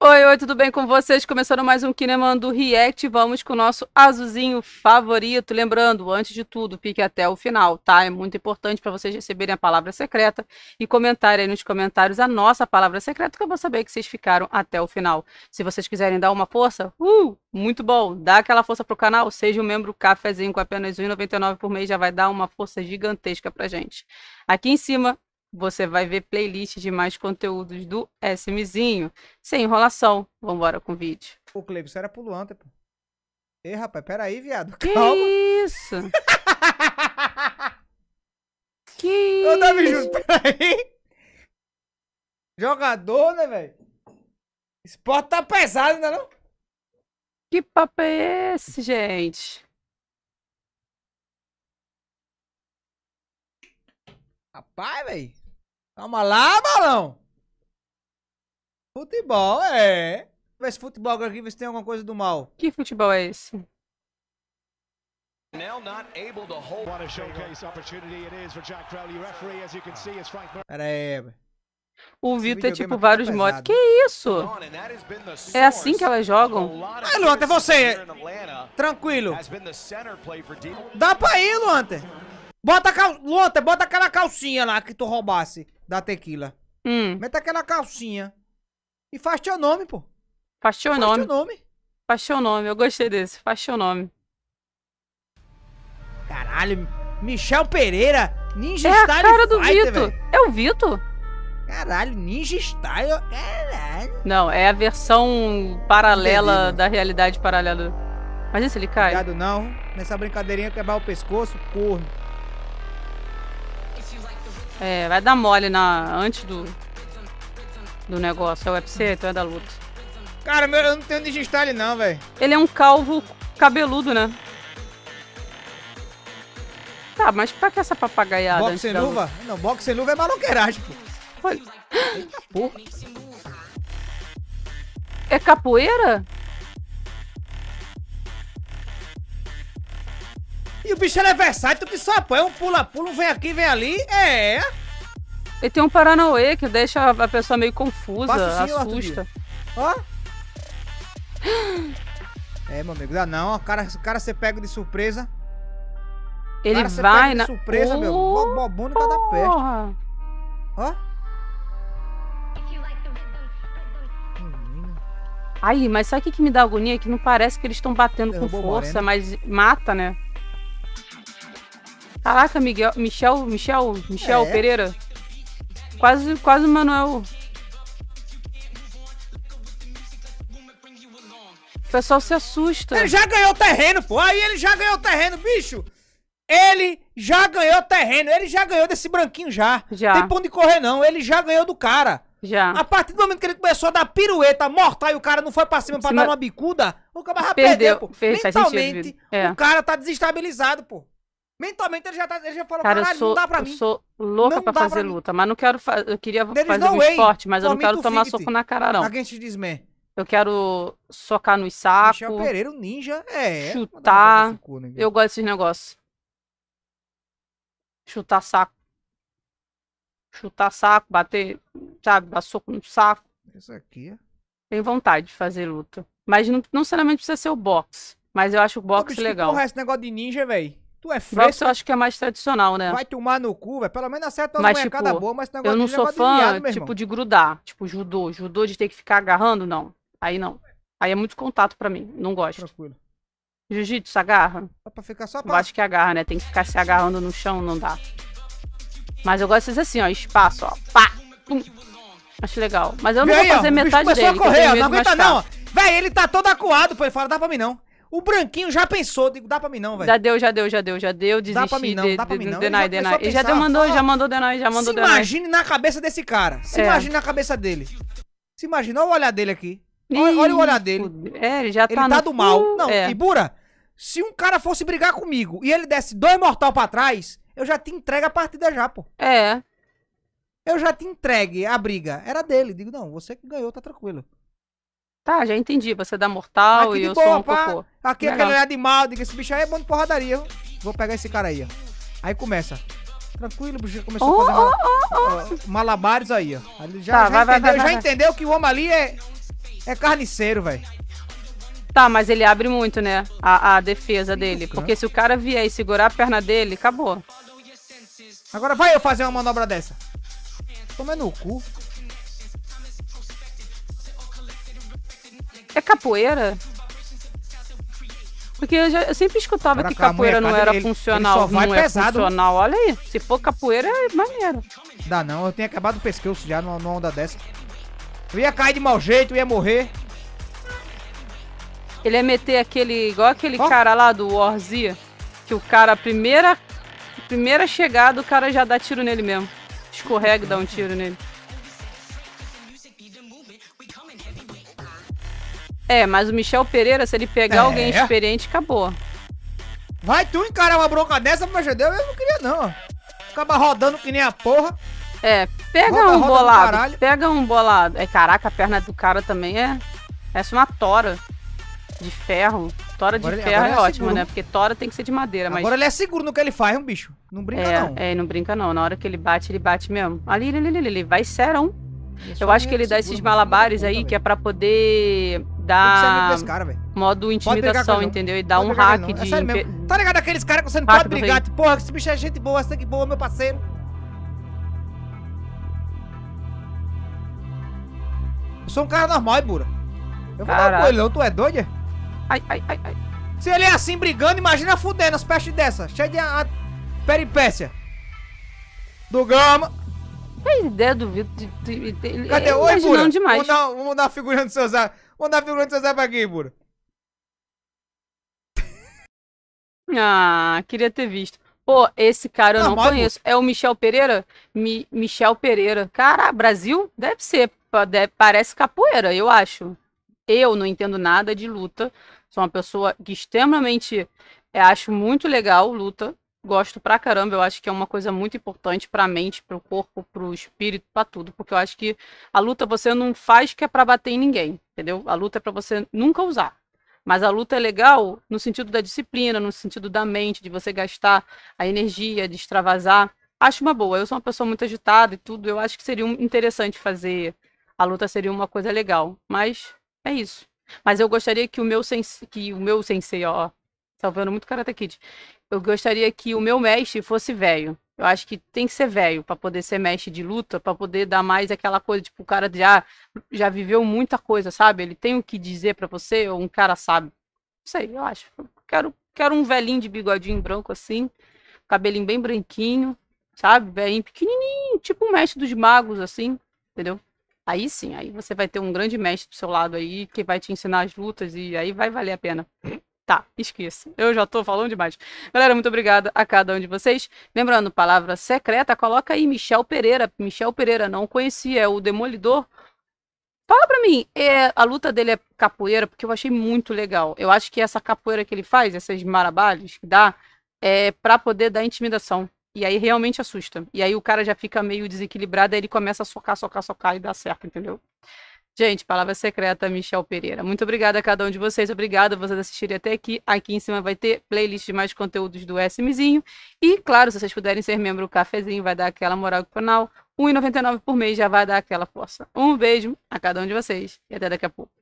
Oi, oi, tudo bem com vocês? Começando mais um Kineman do React, vamos com o nosso azulzinho favorito. Lembrando, antes de tudo, fique até o final, tá? É muito importante para vocês receberem a palavra secreta e comentarem aí nos comentários a nossa palavra secreta, que eu vou saber que vocês ficaram até o final. Se vocês quiserem dar uma força, uh, muito bom, dá aquela força pro canal, seja um membro cafezinho com apenas R$ 1,99 por mês, já vai dar uma força gigantesca pra gente. Aqui em cima você vai ver playlist de mais conteúdos do SMzinho. Sem enrolação, vambora com o vídeo. Ô, Cleber, isso era pro pô. Ei, rapaz, peraí, viado. Que Calma. isso? que Ô, Davi isso? Júnior, peraí. Jogador, né, velho? Esporte tá pesado ainda, não? Que papo é esse, gente? Rapaz, velho. Calma lá, balão. Futebol, é. Vê se futebol aqui, vê se tem alguma coisa do mal. Que futebol é esse? Now not able to hold. What a showcase opportunity it is for Jack Crowley. Referee, as you can see, is Frank Murray. Pera aí, velho. O Vitor é tipo vários mods. pesado. Que isso? É assim que elas jogam? a lot of Ai, Luan, até você. Tranquilo. Dá pra ir, Luanter. Bota a cal... Luanter, bota aquela calcinha lá que tu roubasse da tequila. Hum, Mete aquela calcinha. E faz teu nome, pô. faz teu Faz nome. teu nome. Faz teu nome. Eu gostei desse. Faz teu nome. Caralho, Michel Pereira, Ninja É a Style cara do Fighter, Vitor. velho. É o Vitor? Caralho, Ninja Style, caralho. Não, é a versão paralela Entendi, da realidade paralela. Imagina se ele cai. Cuidado não, nessa brincadeirinha quebrar o pescoço, corno. É, vai dar mole na, antes do, do negócio. É o UFC, então é da luta. Cara, meu, eu não tenho Style não, velho. Ele é um calvo cabeludo, né? Tá, mas pra que essa papagaiada? Boxe sem luta? luva? Não, boxe sem luva é maloqueiragem, pô. Olha, Eita porra. É capoeira? E o bicho é versátil que só apoia um pula-pula, um vem aqui, vem ali. É. Ele tem um Paranauê que deixa a pessoa meio confusa, Passa sim, assusta. Ó. É, meu amigo, dá não. O cara, o cara ser pego de surpresa. Ele cara, você vai pega na. de surpresa, meu. Ô, Bobona cada peste. Ó. Aí, mas sabe o que, que me dá agonia? Que não parece que eles estão batendo com Derrubou o força, Moreno. mas mata, né? Caraca, Miguel, Michel, Michel, Michel É. Pereira. Quase, quase o Manuel. O pessoal se assusta. Ele já ganhou terreno, pô. Aí ele já ganhou terreno, bicho. Ele já ganhou terreno. Ele já ganhou desse branquinho já. Já. Tem pra onde correr, não. Ele já ganhou do cara. Já. A partir do momento que ele começou a dar pirueta mortal e o cara não foi pra cima pra Cima- dar uma bicuda, o cara Perdeu. perdeu, pô. Fez- sentido, Mentalmente, Vitor. É. o cara tá desestabilizado, pô. Mentalmente ele já, tá, ele já falou, Cara, eu caralho, sou, não dá pra eu mim. sou louca Não pra fazer pra luta, mas não quero fa- Eu queria There fazer um way esporte, mas eu não quero to tomar soco na cara, não. Against this man. Eu quero socar nos sacos. Michel Pereira, o ninja, é. Chutar. Sopa nesse cu, né? Eu gosto desses negócios. Chutar saco. Chutar saco, bater, sabe, dar soco no saco. Isso aqui, ó. Tenho vontade de fazer luta. Mas não, não necessariamente precisa ser o boxe. Mas eu acho o Ô, boxe bicho, que legal. porra é esse negócio de ninja, velho? Tu é fresco, eu acho que é mais tradicional, né? vai tomar no cu, velho. Pelo menos acerta uma tipo, boa, mas Eu não sou viado, fã, tipo, de grudar. Tipo, judô. Judô de ter que ficar agarrando, não. Aí não. Aí é muito contato pra mim. Não gosto. Tranquilo. Jiu-jitsu, agarra? Só pra ficar só Eu pra... acho que agarra, né? Tem que ficar se agarrando no chão, não dá. Mas eu gosto de fazer assim, ó, espaço, ó. Pá! Pum. Acho legal. Mas eu não Vê vou aí, ó, fazer bicho metade começou dele. a correr, ó, não aguenta não, ó. Véi, ele tá todo acuado, pô. Ele fala, dá pra mim não. O branquinho já pensou, digo, dá pra mim não, velho. Já deu, já deu, já deu, já deu. Desisti. Dá pra mim não, de, dá pra mim não. Ele já a Ele já deu, mandou, já mandou deny, já mandou Se deny. imagine na cabeça desse cara. Se É. imagine na cabeça dele. Se imagina, olha o olhar dele aqui. Olha, olha o olhar dele. É, ele já Ele tá tá no do mal. Não, é. e Bura, se um cara fosse brigar comigo e ele desse dois mortal pra trás, eu já te entrego a partida já, pô. É, Eu já te entregue a briga. Era dele. Digo, não, você que ganhou, tá tranquilo. Tá, já entendi. Você dá mortal Aqui e eu boa, sou um pá. cocô. Aqui Legal. aquele olhar de mal, diga, esse bicho aí é bom de porradaria. Vou pegar esse cara aí, ó. Aí começa. Tranquilo, o bicho começou Oh, a fazer mal- ó, malabares aí, ó. Aí já, Tá, já vai, entendeu, vai, já vai. entendeu que o homem ali é. É carniceiro, velho. Tá, mas ele abre muito, né? A, a defesa dele. Porque se o cara vier e segurar a perna dele, acabou. Agora vai eu fazer uma manobra dessa. Toma no cu. É capoeira? Porque eu, já- eu sempre escutava Pra que capoeira não era ele- ele funcional. só vai não é pesado. funcional. Olha aí. Se for capoeira, é maneiro. Dá não, eu tenho acabado o pescoço já numa, numa onda dessa. Eu ia cair de mau jeito, eu ia morrer. Ele ia meter aquele. igual aquele Ó. cara lá do Warzy. Que o cara, a primeira. Primeira chegada, o cara já dá tiro nele mesmo. Escorrega e dá um tiro nele. É, mas o Michel Pereira, se ele pegar É. alguém experiente, acabou. Vai tu encarar uma bronca dessa, meu Deus, eu não queria não. Acaba rodando que nem a porra. É, pega Roda, um roda do bolado. Pega um bolado. É, caraca, a perna do cara também é. Parece uma tora de ferro. Tora de Agora ele- ferro é é ótima, né? Porque tora tem que ser de madeira, mas. Agora ele é seguro no que ele faz, um bicho. Não brinca não. É, é, não brinca não. Na hora que ele bate, ele bate mesmo. Ali, ali, ali, ali, ele vai serão. Eu acho é que ele dá esses malabares aí que é pra poder dar desse cara, modo intimidação, entendeu? E dar Pode um hack. É de. sério mesmo. Tá ligado aqueles caras que você não Hack pode brigar? Tipo, porra, esse bicho é gente boa, sangue boa, meu parceiro. Eu sou um cara normal, Bura. Eu vou dar Caraca. com ele, não. Tu é doido? é? Ai, ai, ai, ai. Se ele é assim brigando, imagina fudendo as pestes dessa. Cheio de a, a peripécia. Do Gama. Tem ideia do Vitor Cadê? é, Oi, demais. Vamos dar, vamos dar uma figurinha do seu Zé. Vamos dar a figurinha do seu Zé pra aqui, Bura. Ah, queria ter visto. Pô, esse cara eu não, Não, mas, conheço. É o Michel Pereira? Mi- Michel Pereira. Cara, Brasil? Deve ser. Pa- de- Parece capoeira, eu acho. Eu não entendo nada de luta. Sou uma pessoa que extremamente é, acho muito legal luta. Gosto pra caramba. Eu acho que é uma coisa muito importante pra mente, pro corpo, pro espírito, pra tudo. Porque eu acho que a luta você não faz que é pra bater em ninguém, entendeu? A luta é pra você nunca usar. Mas a luta é legal no sentido da disciplina, no sentido da mente, de você gastar a energia, de extravasar. Acho uma boa. Eu sou uma pessoa muito agitada e tudo. Eu acho que seria interessante fazer. A luta seria uma coisa legal. Mas é isso. Mas eu gostaria que o meu sensei, que o meu sensei, ó, salvando muito Karate Kid. Eu gostaria que o meu mestre fosse velho. Eu acho que tem que ser velho pra poder ser mestre de luta, pra poder dar mais aquela coisa, tipo, o cara já já viveu muita coisa, sabe? Ele tem o que dizer pra você, ou um cara sabe. Não sei, eu acho. Eu Quero, quero um velhinho de bigodinho branco assim, cabelinho bem branquinho, sabe? Velhinho pequenininho, tipo um mestre dos magos, assim, entendeu? Aí sim, aí você vai ter um grande mestre do seu lado aí, que vai te ensinar as lutas e aí vai valer a pena. Tá, esqueça. Eu já tô falando demais. Galera, muito obrigada a cada um de vocês. Lembrando, palavra secreta, coloca aí Michel Pereira. Michel Pereira, não conhecia, é o Demolidor. Fala pra mim, é, a luta dele é capoeira, porque eu achei muito legal. Eu acho que essa capoeira que ele faz, esses marabalhos que dá, é pra poder dar intimidação. E aí realmente assusta. E aí o cara já fica meio desequilibrado, aí ele começa a socar, socar, socar e dá certo, entendeu? Gente, palavra secreta, Michel Pereira. Muito obrigada a cada um de vocês. Obrigada a vocês assistirem até aqui. Aqui em cima vai ter playlist de mais conteúdos do SMzinho. E, claro, se vocês puderem ser membro do cafezinho, vai dar aquela moral pro canal. R$ 1,99 por mês já vai dar aquela força. Um beijo a cada um de vocês e até daqui a pouco.